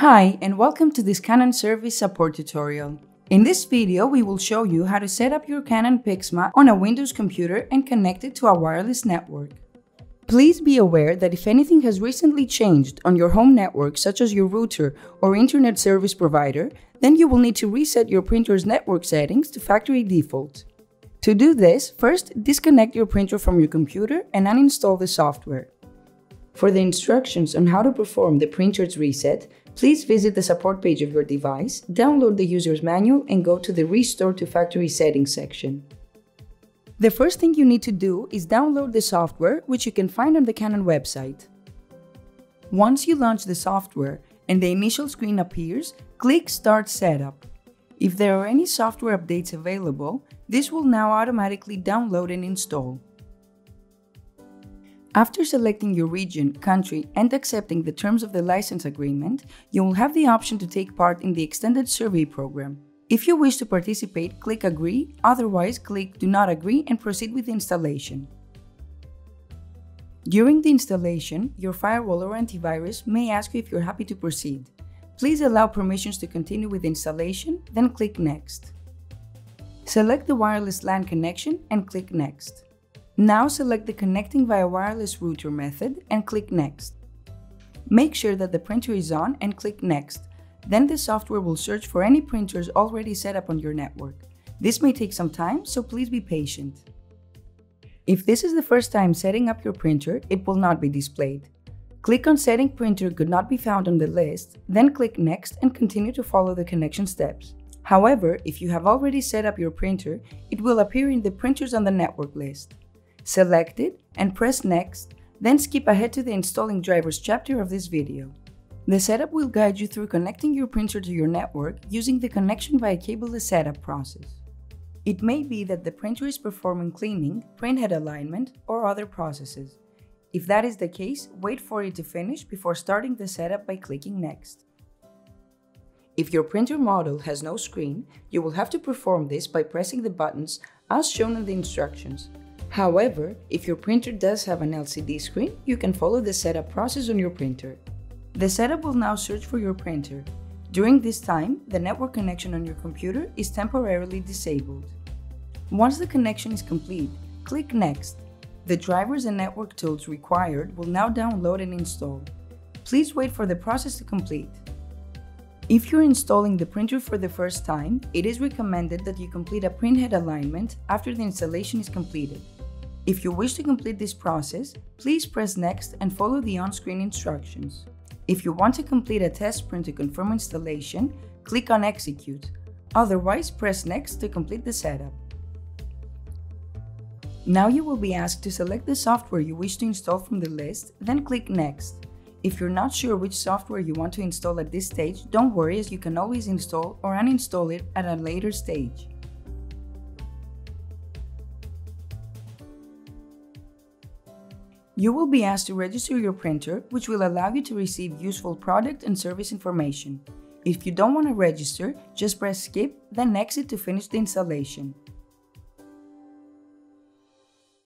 Hi, and welcome to this Canon Service Support tutorial. In this video, we will show you how to set up your Canon PIXMA on a Windows computer and connect it to a wireless network. Please be aware that if anything has recently changed on your home network, such as your router or internet service provider, then you will need to reset your printer's network settings to factory default. To do this, first disconnect your printer from your computer and uninstall the software. For the instructions on how to perform the printer's reset, please visit the support page of your device, download the user's manual, and go to the Restore to Factory Settings section. The first thing you need to do is download the software, which you can find on the Canon website. Once you launch the software and the initial screen appears, click Start Setup. If there are any software updates available, this will now automatically download and install. After selecting your region, country, and accepting the terms of the license agreement, you will have the option to take part in the extended survey program. If you wish to participate, click Agree, otherwise click Do not agree and proceed with the installation. During the installation, your firewall or antivirus may ask you if you're happy to proceed. Please allow permissions to continue with installation, then click Next. Select the wireless LAN connection and click Next. Now select the Connecting via Wireless Router method and click Next. Make sure that the printer is on and click Next. Then the software will search for any printers already set up on your network. This may take some time, so please be patient. If this is the first time setting up your printer, it will not be displayed. Click on Setting Printer could not be found on the list, then click Next and continue to follow the connection steps. However, if you have already set up your printer, it will appear in the Printers on the Network list. Select it and press Next, then skip ahead to the Installing Drivers chapter of this video. The setup will guide you through connecting your printer to your network using the connection via cableless setup process. It may be that the printer is performing cleaning, printhead alignment, or other processes. If that is the case, wait for it to finish before starting the setup by clicking Next. If your printer model has no screen, you will have to perform this by pressing the buttons as shown in the instructions. However, if your printer does have an LCD screen, you can follow the setup process on your printer. The setup will now search for your printer. During this time, the network connection on your computer is temporarily disabled. Once the connection is complete, click Next the drivers and network tools required will now download and install. Please wait for the process to complete. If you're installing the printer for the first time, it is recommended that you complete a printhead alignment after the installation is completed. If you wish to complete this process, please press Next and follow the on-screen instructions. If you want to complete a test print to confirm installation, click on Execute. Otherwise, press Next to complete the setup. Now you will be asked to select the software you wish to install from the list, then click Next. If you're not sure which software you want to install at this stage, don't worry as you can always install or uninstall it at a later stage. You will be asked to register your printer, which will allow you to receive useful product and service information. If you don't want to register, just press Skip, then Exit to finish the installation.